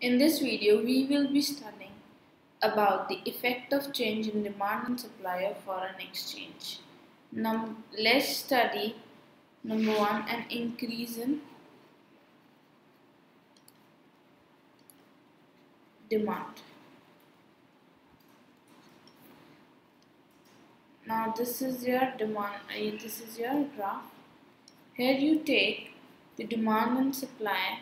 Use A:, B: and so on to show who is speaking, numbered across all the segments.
A: In this video, we will be studying about the effect of change in demand and supply of foreign exchange. Now, let's study number one an increase in demand. Now, this is your demand, uh, this is your graph. Here you take the demand and supply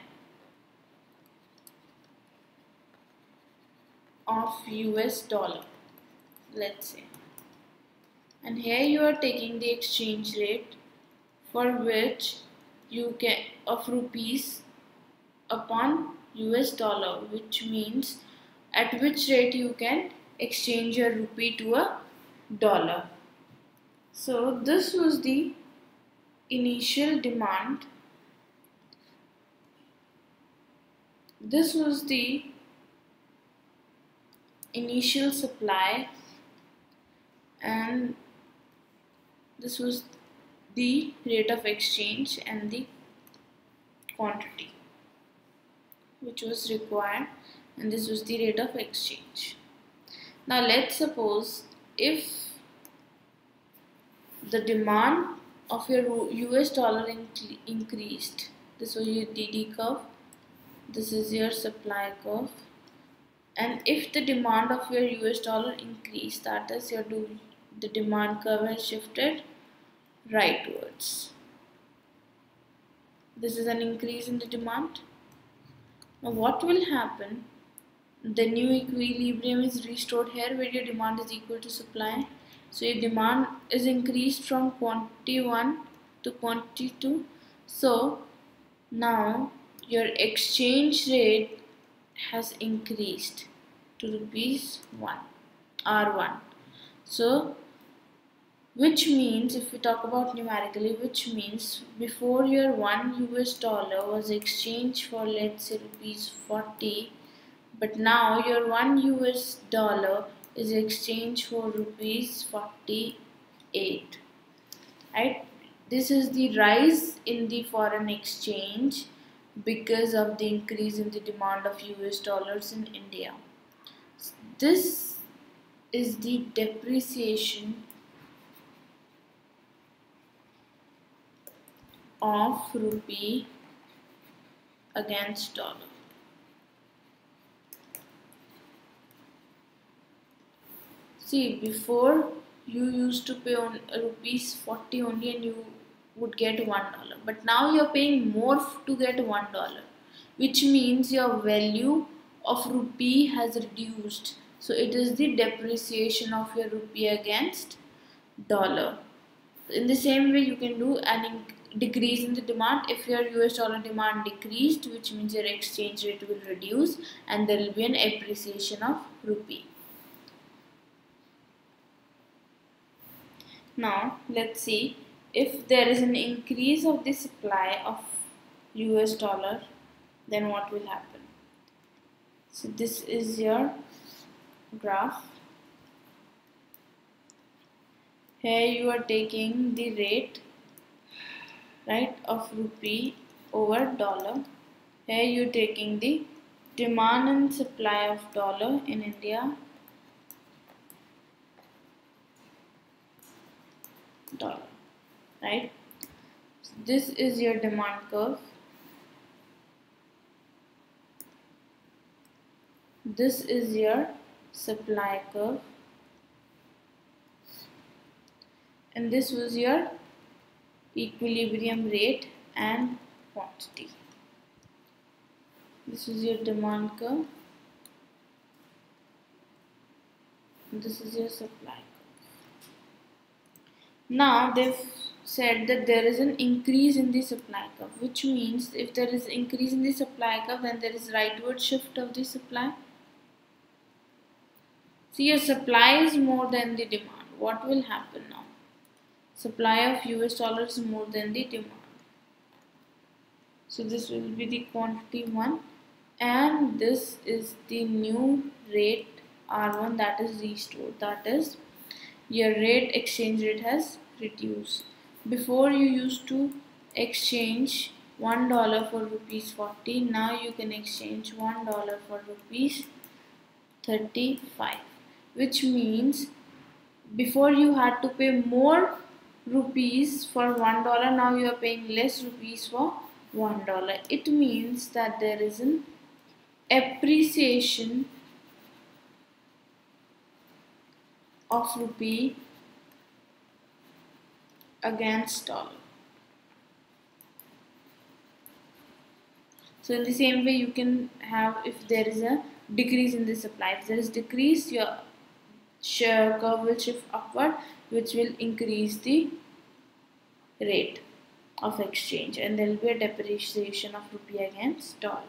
A: of US dollar. Let's say and here you are taking the exchange rate for which you get of rupees upon US dollar which means at which rate you can exchange your rupee to a dollar. So this was the initial demand. This was the initial supply and this was the rate of exchange and the quantity which was required and this was the rate of exchange. Now let's suppose if the demand of your US dollar increased this was your DD curve this is your supply curve and if the demand of your US dollar increase that is your do the demand curve has shifted rightwards. This is an increase in the demand. Now what will happen? The new equilibrium is restored here where your demand is equal to supply. So your demand is increased from quantity 1 to quantity 2 so now your exchange rate has increased to rupees 1 r1 so which means if we talk about numerically which means before your 1 US dollar was exchanged for let's say rupees 40 but now your 1 US dollar is exchanged for rupees 48 right? This is the rise in the foreign exchange because of the increase in the demand of US dollars in India. This is the depreciation of rupee against dollar. See, before you used to pay on rupees 40 only and you would get one dollar. But now you're paying more to get one dollar which means your value of rupee has reduced. So it is the depreciation of your rupee against dollar. In the same way you can do an decrease in the demand. If your US dollar demand decreased which means your exchange rate will reduce and there will be an appreciation of rupee. Now let's see if there is an increase of the supply of US dollar then what will happen? So this is your graph. Here you are taking the rate right of rupee over dollar. Here you are taking the demand and supply of dollar in India. Dollar right? This is your demand curve. This is your supply curve. And this was your equilibrium rate and quantity. This is your demand curve. This is your supply curve. Now they've said that there is an increase in the supply curve which means if there is increase in the supply curve then there is rightward shift of the supply. See your supply is more than the demand. What will happen now? Supply of US dollars more than the demand. So this will be the quantity 1 and this is the new rate R1 that is restored. That is your rate exchange rate has reduced before you used to exchange one dollar for rupees 40 now you can exchange one dollar for rupees 35 which means before you had to pay more rupees for one dollar now you are paying less rupees for one dollar. It means that there is an appreciation of rupee against dollar so in the same way you can have if there is a decrease in the supply if there is decrease your curve will shift upward which will increase the rate of exchange and there will be a depreciation of rupee against dollar.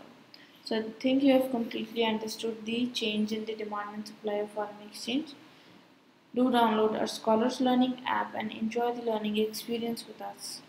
A: So I think you have completely understood the change in the demand and supply of foreign exchange do download our scholars learning app and enjoy the learning experience with us